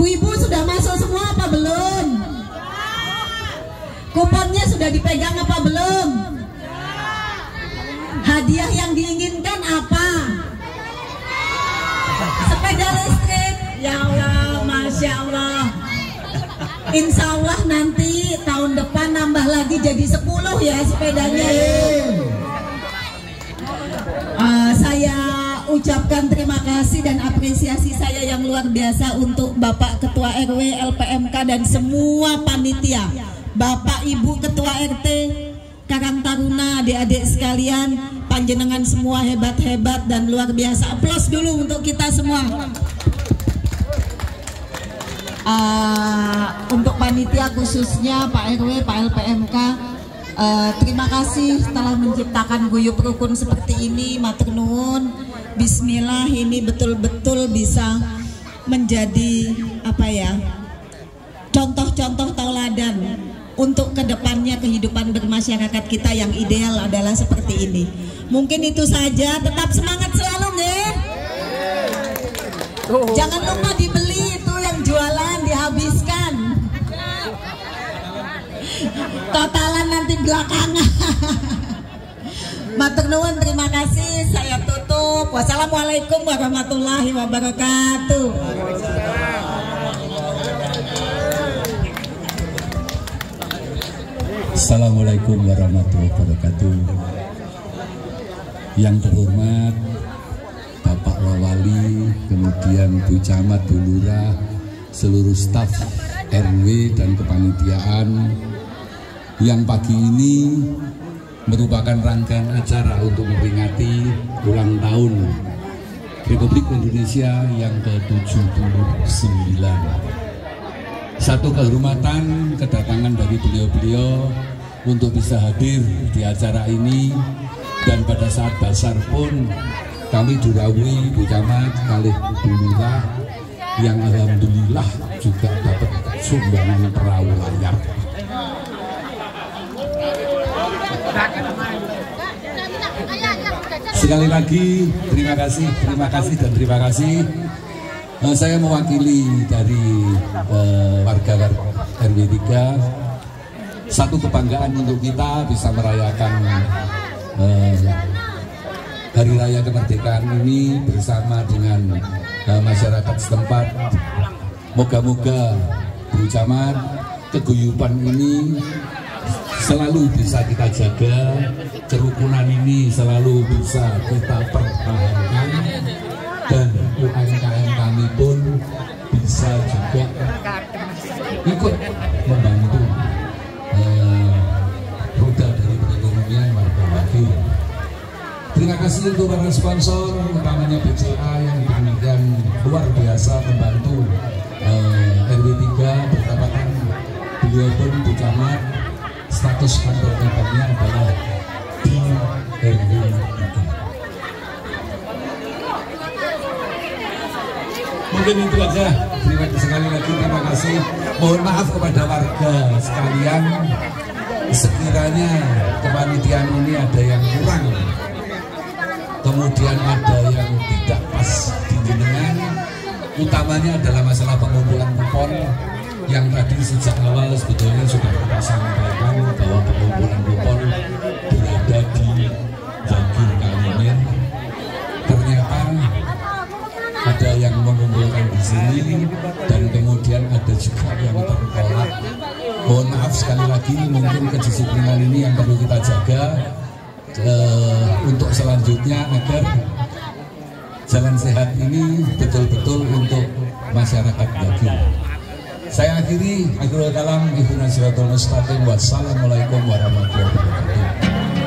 Ibu-ibu sudah masuk semua apa belum? Kuponnya sudah dipegang apa belum? Hadiah yang diinginkan apa? Sepeda listrik. Ya Allah, Masya Allah. Insya Allah nanti tahun depan nambah lagi jadi 10 ya sepedanya. Uh, saya ucapkan terima kasih dan apresiasi saya yang luar biasa untuk Bapak Ketua RW, LPMK dan semua panitia. Bapak Ibu Ketua RT, Karang Taruna, adik-adik sekalian, panjenengan semua hebat-hebat dan luar biasa. Aplaus dulu untuk kita semua. Uh, untuk panitia khususnya Pak RW, Pak LPMK, uh, terima kasih telah menciptakan guyup rukun seperti ini, matur nuwun. Bismillah ini betul-betul bisa menjadi apa ya? Contoh-contoh tauladan untuk ke depannya kehidupan bermasyarakat kita yang ideal adalah seperti ini. Mungkin itu saja. Tetap semangat selalu, nih. Jangan lupa dibeli itu yang jualan dihabiskan. Totalan nanti belakangan. Matur nuwun terima kasih. Saya tutup. Wassalamualaikum warahmatullahi wabarakatuh. Assalamualaikum warahmatullahi wabarakatuh Yang terhormat Bapak Wawali Kemudian Bu Camat, Bu Lurah Seluruh staf RW dan kepanitiaan Yang pagi ini Merupakan rangkaian acara untuk memperingati ulang tahun Republik Indonesia yang ke-79 satu kehormatan kedatangan dari beliau-beliau untuk bisa hadir di acara ini. Dan pada saat basar pun kami dirawi Bu Camat kali Bulurah yang Alhamdulillah juga dapat sumbangan perahu layar sekali lagi terima kasih terima kasih dan terima kasih Nah, saya mewakili dari uh, warga RW 3 satu kebanggaan untuk kita bisa merayakan uh, Hari Raya Kemerdekaan ini bersama dengan uh, masyarakat setempat. Moga-moga Bu Camat keguyupan ini selalu bisa kita jaga, kerukunan ini selalu bisa kita pertahankan. Dan UMKM kami pun bisa juga ikut membantu eh, roda dari perekonomian warga lagi. Terima kasih untuk para sponsor, utamanya BCA yang demikian luar biasa membantu eh, RW 3 bertepatan. Beliau pun Bu Camat status kantor tempatnya adalah di RW 3. mungkin itu aja. Terima kasih sekali lagi terima kasih. Mohon maaf kepada warga sekalian. Sekiranya kepanitiaan ini ada yang kurang kemudian ada yang tidak pas di jenengan utamanya adalah masalah pengumpulan kupon yang tadi sejak awal sebetulnya sudah kita lagi mungkin kedisiplinan ini yang perlu kita jaga uh, untuk selanjutnya agar jalan sehat ini betul-betul untuk masyarakat Yagir. Saya akhiri akhirul kalam ibu nasiratul mustaqim wassalamualaikum warahmatullahi wabarakatuh.